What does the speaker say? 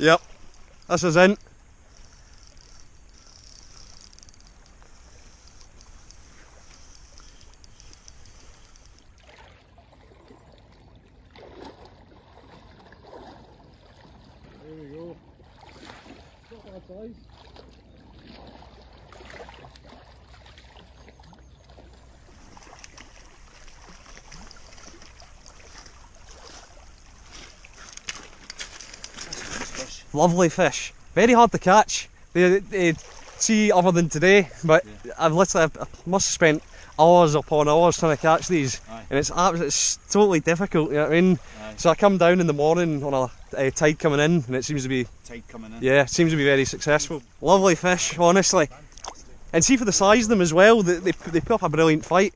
Yep. This is in. There we go. Lovely fish. Very hard to catch. They, they see other than today, but I've literally I must have spent hours upon hours trying to catch these, Aye. and it's absolutely it's totally difficult. You know what I mean? Aye. So I come down in the morning on a, a tide coming in, and it seems to be Tide coming in. yeah, it seems to be very successful. Lovely fish, honestly. And see for the size of them as well, they, they, they put up a brilliant fight.